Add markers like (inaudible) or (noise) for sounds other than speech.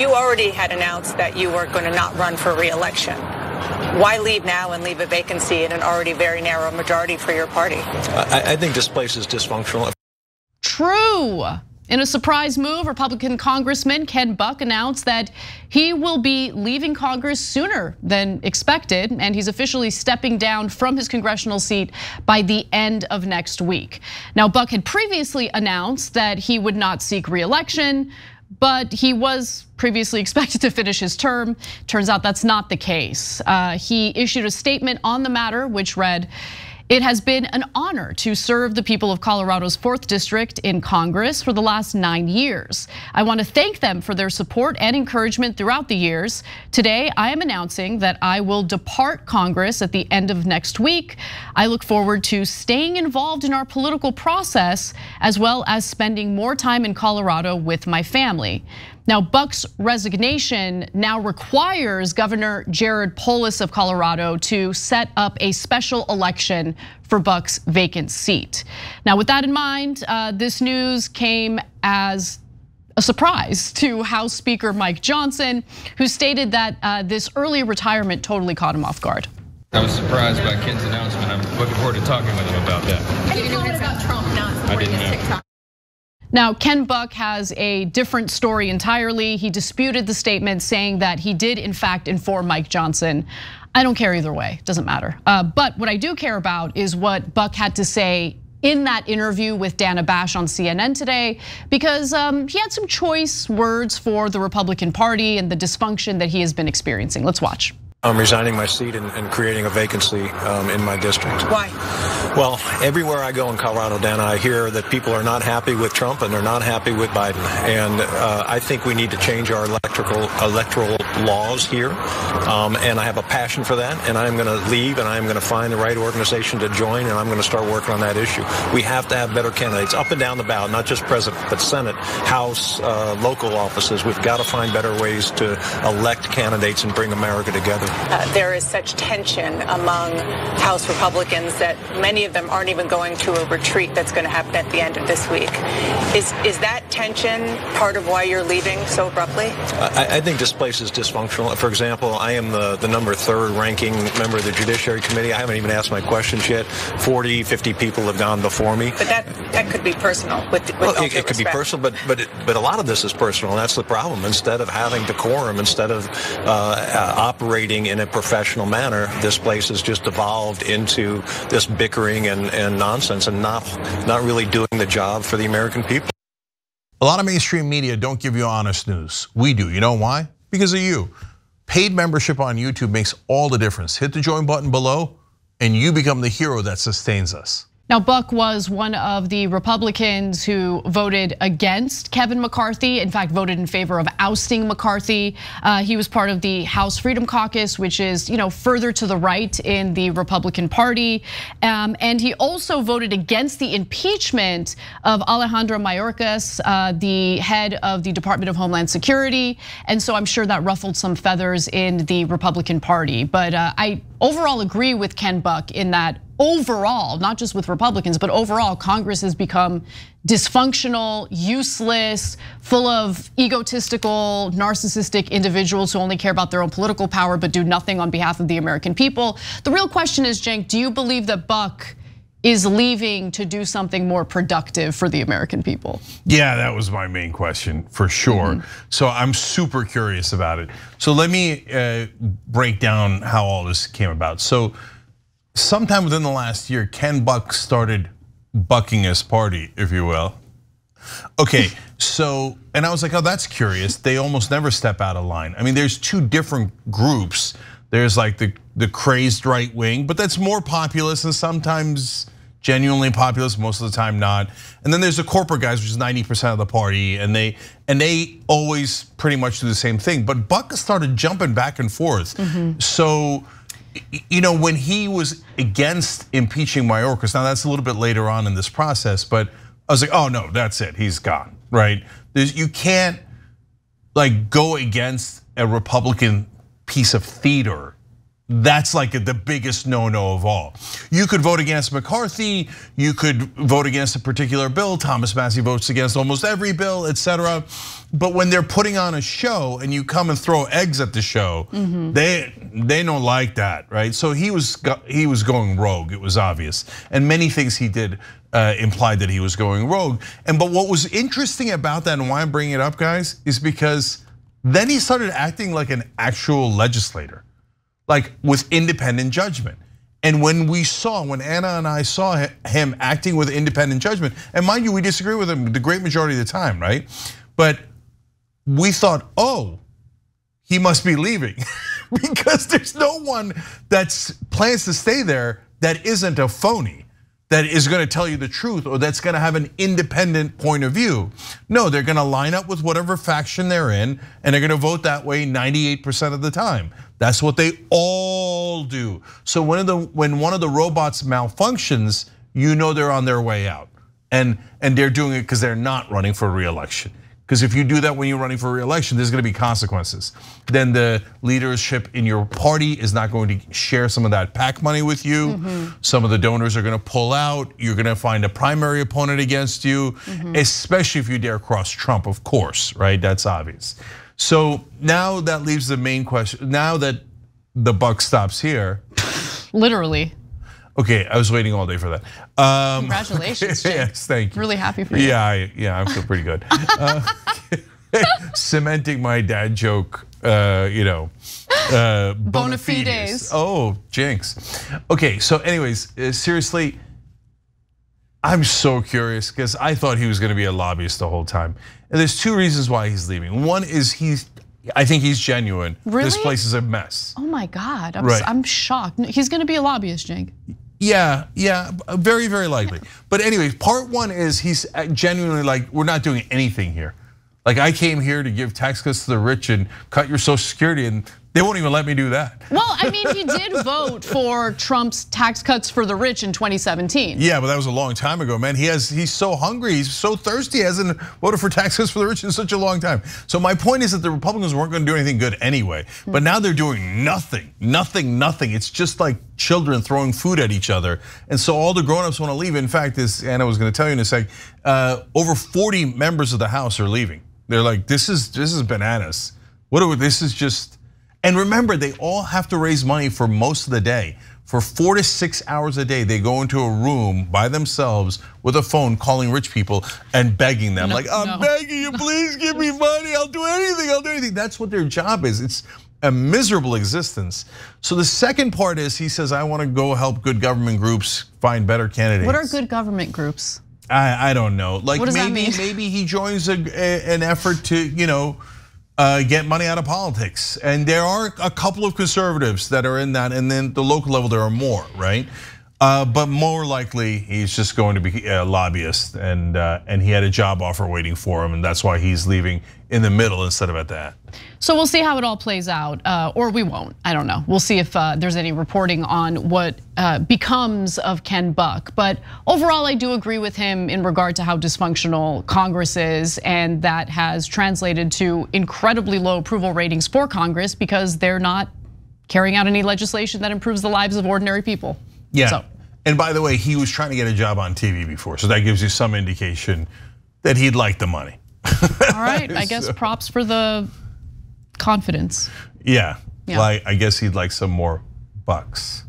You already had announced that you were going to not run for reelection. Why leave now and leave a vacancy in an already very narrow majority for your party? I, I think this place is dysfunctional. True. In a surprise move, Republican Congressman Ken Buck announced that he will be leaving Congress sooner than expected, and he's officially stepping down from his congressional seat by the end of next week. Now, Buck had previously announced that he would not seek reelection, but he was previously (laughs) expected to finish his term. Turns out that's not the case. Uh, he issued a statement on the matter, which read, it has been an honor to serve the people of Colorado's 4th District in Congress for the last nine years. I want to thank them for their support and encouragement throughout the years. Today, I am announcing that I will depart Congress at the end of next week. I look forward to staying involved in our political process as well as spending more time in Colorado with my family. Now, Buck's resignation now requires Governor Jared Polis of Colorado to set up a special election for Buck's vacant seat. Now, with that in mind, uh, this news came as a surprise to House Speaker Mike Johnson, who stated that uh, this early retirement totally caught him off guard. I was surprised by Ken's announcement. I'm looking forward to talking with him about that. Any comment about Trump not supporting his TikTok? Now, Ken Buck has a different story entirely. He disputed the statement saying that he did in fact inform Mike Johnson. I don't care either way, doesn't matter. Uh, but what I do care about is what Buck had to say in that interview with Dana Bash on CNN today, because um, he had some choice words for the Republican Party and the dysfunction that he has been experiencing. Let's watch. I'm resigning my seat and, and creating a vacancy um, in my district. Why? Well, everywhere I go in Colorado, Dan, I hear that people are not happy with Trump and they're not happy with Biden. And uh, I think we need to change our electrical electoral laws here. Um, and I have a passion for that. And I'm going to leave and I'm going to find the right organization to join and I'm going to start working on that issue. We have to have better candidates up and down the ballot, not just president, but Senate, House, uh, local offices. We've got to find better ways to elect candidates and bring America together. Uh, there is such tension among House Republicans that many of them aren't even going to a retreat that's going to happen at the end of this week. Is is that tension part of why you're leaving so abruptly? I, I think this place is dysfunctional. For example, I am the, the number third ranking member of the Judiciary Committee. I haven't even asked my questions yet. 40, 50 people have gone before me. But that that could be personal. With, with well, it, it could be personal, but but it, but a lot of this is personal. And that's the problem. Instead of having decorum, instead of uh, uh, operating in a professional manner, this place has just evolved into this bickering and, and nonsense, and not not really doing the job for the American people. A lot of mainstream media don't give you honest news. We do. You know why? Because of you. Paid membership on YouTube makes all the difference. Hit the join button below, and you become the hero that sustains us. Now, Buck was one of the Republicans who voted against Kevin McCarthy. In fact, voted in favor of ousting McCarthy. Uh, he was part of the House Freedom Caucus, which is you know further to the right in the Republican Party, um, and he also voted against the impeachment of Alejandro Mayorkas, uh, the head of the Department of Homeland Security. And so I'm sure that ruffled some feathers in the Republican Party. But uh, I overall agree with Ken Buck in that overall, not just with Republicans, but overall, Congress has become dysfunctional, useless, full of egotistical, narcissistic individuals who only care about their own political power but do nothing on behalf of the American people. The real question is, Cenk, do you believe that Buck is leaving to do something more productive for the American people? Yeah, that was my main question for sure. So I'm super curious about it. So let me uh, break down how all this came about. So sometime within the last year, Ken Buck started bucking his party, if you will. Okay, so, and I was like, oh, that's curious. They almost never step out of line. I mean, there's two different groups. There's like the, the crazed right wing, but that's more populist and sometimes genuinely populist, most of the time not. And then there's the corporate guys, which is 90% of the party, and they and they always pretty much do the same thing. But Buck started jumping back and forth. Mm-hmm. So you know, when he was against impeaching Mayorkas, now that's a little bit later on in this process, but I was like, oh no, that's it, he's gone, right? There's, you can't like go against a Republican piece of theater that's like the biggest no-no of all. You could vote against McCarthy, you could vote against a particular bill. Thomas Massie votes against almost every bill, etc. But when they're putting on a show and you come and throw eggs at the show, mm-hmm. they they don't like that, right? So he was he was going rogue. It was obvious, and many things he did uh, implied that he was going rogue. And but what was interesting about that, and why I'm bringing it up, guys, is because then he started acting like an actual legislator like with independent judgment. And when we saw, when Ana and I saw him acting with independent judgment, and mind you, we disagree with him the great majority of the time, right? But we thought, oh, he must be leaving (laughs) because there's no one that plans to stay there that isn't a phony that is going to tell you the truth or that's going to have an independent point of view. No, they're going to line up with whatever faction they're in and they're going to vote that way 98% of the time. That's what they all do. So when the when one of the robots malfunctions, you know they're on their way out. And and they're doing it because they're not running for reelection. Because if you do that when you're running for reelection, there's gonna be consequences. Then the leadership in your party is not going to share some of that PAC money with you. Mm -hmm. Some of the donors are gonna pull out. You're gonna find a primary opponent against you, mm -hmm. especially if you dare cross Trump, of course, right? That's obvious. So now that leaves the main question. Now that the buck stops here. Literally. Okay, I was waiting all day for that. Um, Congratulations, (laughs) Cenk. yes, thank you. Really happy for you. Yeah, I, yeah, I feel pretty good. uh, (laughs) cementing my dad joke, uh, you know, uh, bona fides. Oh, jinx. Okay, so anyways, uh, seriously, I'm so curious because I thought he was going to be a lobbyist the whole time. And there's two reasons why he's leaving. One is he's I think he's genuine. Really? This place is a mess. Oh my God, I'm, right. I'm shocked. He's gonna be a lobbyist, Cenk. Yeah, yeah, very, very likely. (laughs) But anyway, part one is he's uh, genuinely like, we're not doing anything here. Like I came here to give tax cuts to the rich and cut your social security and they won't even let me do that. Well, I mean, he (laughs) did vote for Trump's tax cuts for the rich in 2017. Yeah, but that was a long time ago, man. He has he's so hungry, he's so thirsty, he hasn't voted for tax cuts for the rich in such a long time. So my point is that the Republicans weren't going to do anything good anyway. But now they're doing nothing, nothing, nothing. It's just like children throwing food at each other. And so all the grown-ups want to leave. In fact, as Ana was going to tell you in a sec, uh, over 40 members of the House are leaving. They're like, this is this is bananas. What are we, this is just and remember, they all have to raise money for most of the day. For four to six hours a day, they go into a room by themselves with a phone calling rich people and begging them, no, like, I'm no. begging you, please give me (laughs) money. I'll do anything, I'll do anything. That's what their job is. It's a miserable existence. So the second part is he says, I want to go help good government groups find better candidates. What are good government groups? I, I don't know. Like maybe maybe he joins a, a, an effort to, you know, Uh, get money out of politics. And there are a couple of conservatives that are in that, and then the local level there are more, right? Uh, but more likely, he's just going to be a lobbyist, and uh, and he had a job offer waiting for him, and that's why he's leaving in the middle instead of at that. So we'll see how it all plays out, uh, or we won't. I don't know. We'll see if uh, there's any reporting on what uh, becomes of Ken Buck. But overall, I do agree with him in regard to how dysfunctional Congress is, and that has translated to incredibly low approval ratings for Congress because they're not carrying out any legislation that improves the lives of ordinary people. Yeah. So. And by the way, he was trying to get a job on TV before, so that gives you some indication that he'd like the money. All right, I (laughs) guess props for the confidence. Yeah, yeah. Like I guess he'd like some more bucks.